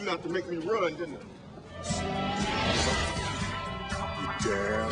you not to make me run, didn't it? You damn